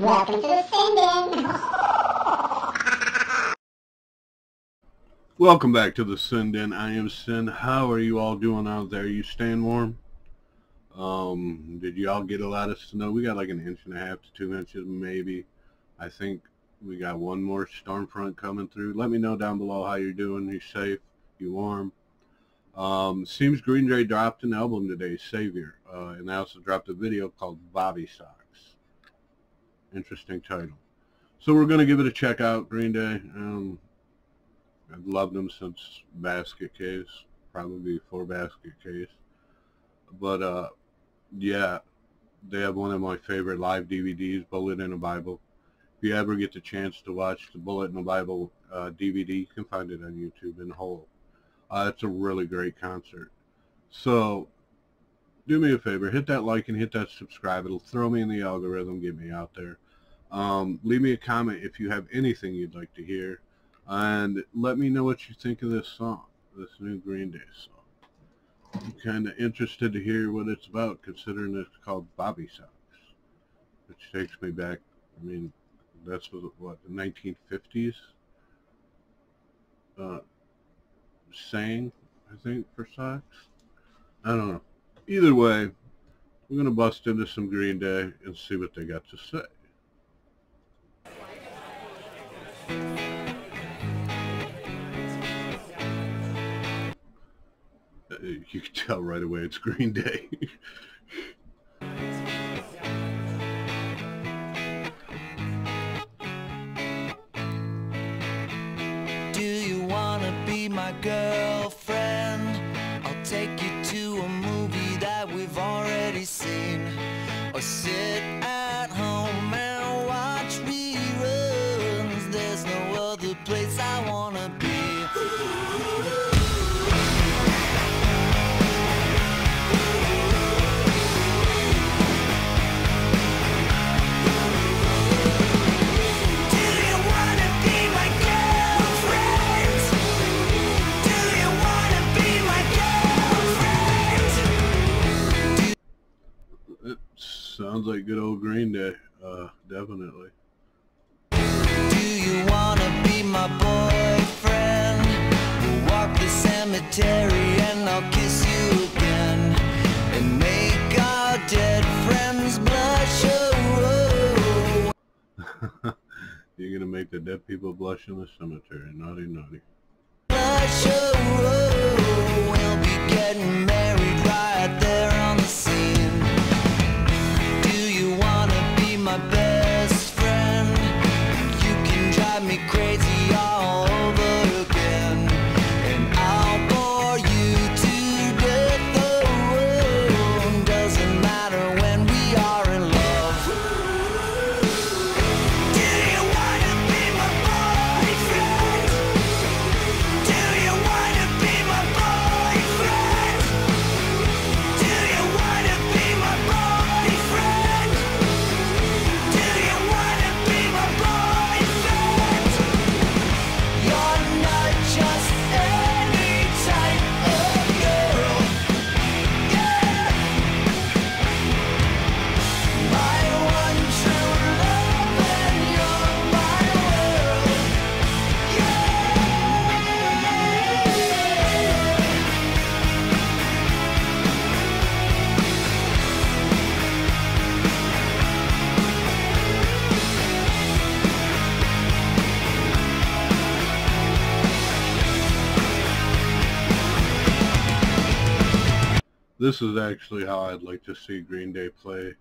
Welcome to the Sin Den. Welcome back to the Sin Den. I am Sin. How are you all doing out there? You staying warm? Um, did you all get a lot of snow? We got like an inch and a half to two inches maybe. I think we got one more storm front coming through. Let me know down below how you're doing. You safe? You warm? Um, seems Green Day dropped an album today, Savior. Uh, and they also dropped a video called Bobby Sox. Interesting title. So we're going to give it a check out, Green Day. Um, I've loved them since Basket Case, probably before Basket Case. But uh, yeah, they have one of my favorite live DVDs, Bullet in a Bible. If you ever get the chance to watch the Bullet in a Bible uh, DVD, you can find it on YouTube in whole. Uh, it's a really great concert. So do me a favor, hit that like and hit that subscribe. It'll throw me in the algorithm, get me out there. Um, leave me a comment if you have anything you'd like to hear. And let me know what you think of this song, this new Green Day song. I'm kind of interested to hear what it's about, considering it's called Bobby Sox, which takes me back, I mean, that's what, what the 1950s uh, saying, I think, for socks. I don't know. Either way, we're going to bust into some Green Day and see what they got to say. You can tell right away it's Green Day. Do you wanna be my girlfriend? I'll take you to a movie that we've already seen. Or sit sounds like good old Green Day, uh, definitely. Do you wanna be my boyfriend? We'll walk the cemetery and I'll kiss you again and make our dead friends blush. Oh, You're gonna make the dead people blush in the cemetery. Naughty, naughty. blush. Oh, This is actually how I'd like to see Green Day play.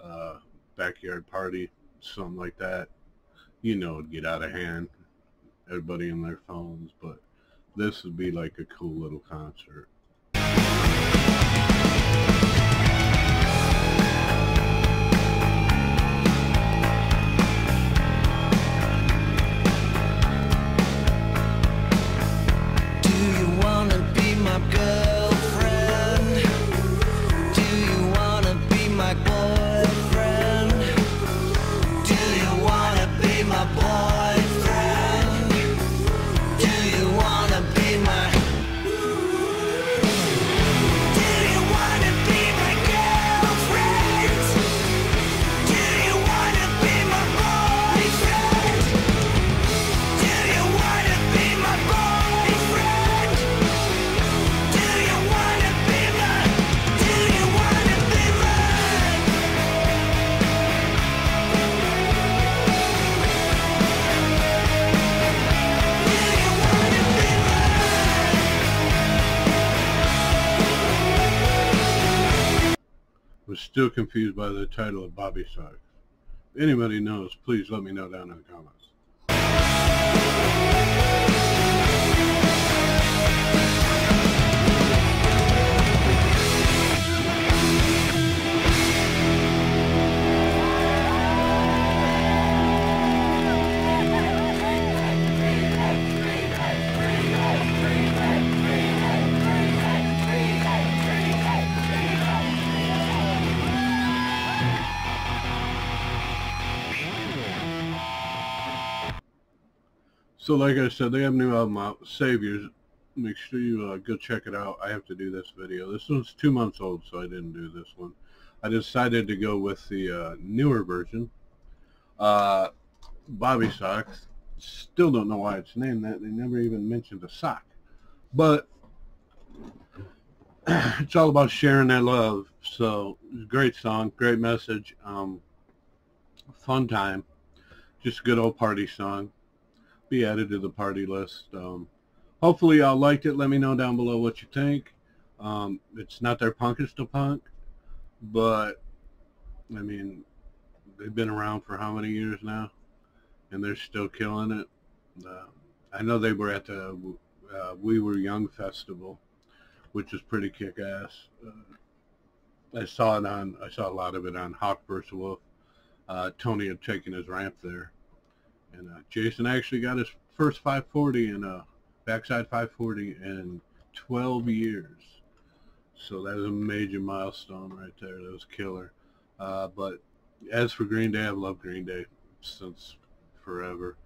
Uh, backyard party, something like that. You know, it'd get out of hand. Everybody in their phones, but this would be like a cool little concert. Still confused by the title of Bobby Sox. If anybody knows, please let me know down in the comments. So like I said, they have a new album out, Saviors. Make sure you uh, go check it out. I have to do this video. This one's two months old, so I didn't do this one. I decided to go with the uh, newer version. Uh, Bobby Sox. Still don't know why it's named that. They never even mentioned a sock. But it's all about sharing that love. So great song, great message, um, fun time, just a good old party song. Be added to the party list. Um, hopefully y'all liked it. Let me know down below what you think. Um, it's not their punkest to punk, but I mean they've been around for how many years now, and they're still killing it. Uh, I know they were at the uh, We Were Young festival which is pretty kick-ass. Uh, I saw it on, I saw a lot of it on Hawk vs. Wolf. Uh, Tony had taken his ramp there. And uh, Jason actually got his first 540 in a backside 540 in 12 years. So that is a major milestone right there. That was killer. Uh, but as for Green Day, I've loved Green Day since forever.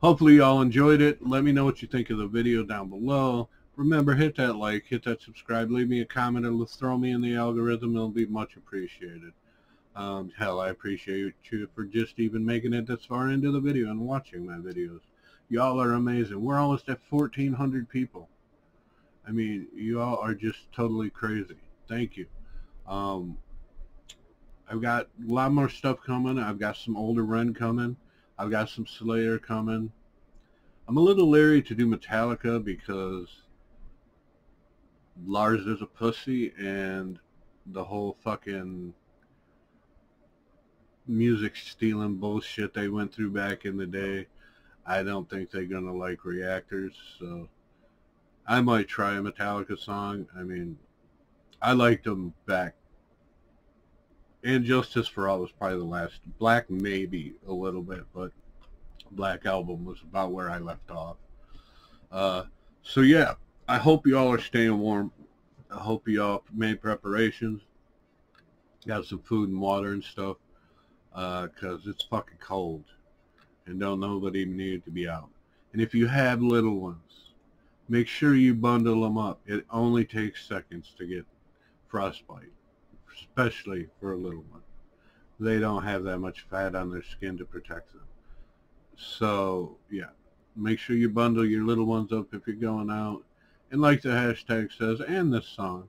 Hopefully y'all enjoyed it. Let me know what you think of the video down below remember hit that like hit that subscribe leave me a comment it'll throw me in the algorithm it'll be much appreciated um, hell I appreciate you for just even making it this far into the video and watching my videos. Y'all are amazing. We're almost at 1400 people. I mean you all are just totally crazy. Thank you. Um, I've got a lot more stuff coming. I've got some older Ren coming. I've got some Slayer coming. I'm a little leery to do Metallica because Lars is a pussy and the whole fucking music stealing bullshit they went through back in the day. I don't think they're gonna like reactors, so I might try a Metallica song. I mean, I liked them back. And Justice for All was probably the last. Black maybe a little bit, but Black Album was about where I left off. Uh, so yeah, I hope you all are staying warm. I hope you all made preparations. Got some food and water and stuff. Because uh, it's fucking cold. And don't nobody need to be out. And if you have little ones, make sure you bundle them up. It only takes seconds to get frostbite. Especially for a little one. They don't have that much fat on their skin to protect them. So, yeah. Make sure you bundle your little ones up if you're going out and like the hashtag says, and this song,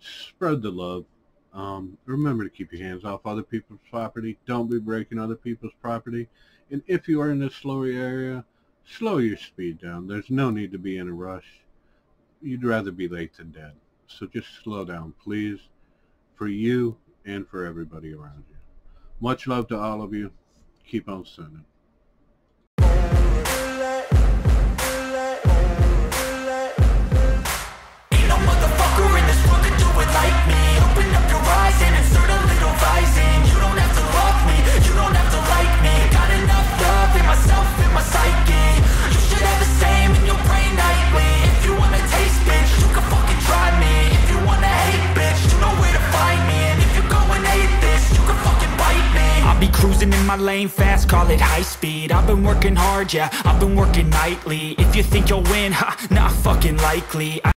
spread the love. Um, remember to keep your hands off other people's property. Don't be breaking other people's property. And if you are in a slower area, slow your speed down. There's no need to be in a rush. You'd rather be late than dead. So just slow down, please, for you and for everybody around you. Much love to all of you. Keep on sending. Cruising in my lane fast, call it high speed. I've been working hard, yeah, I've been working nightly. If you think you'll win, ha, not fucking likely. I